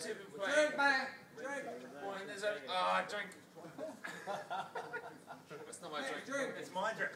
Point. Yeah, Drink, man. Drink. When there's a. Oh, drink. That's not my Hey, drink. drink. It's my drink.